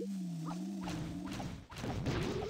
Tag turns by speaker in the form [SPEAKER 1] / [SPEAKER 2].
[SPEAKER 1] Let's go.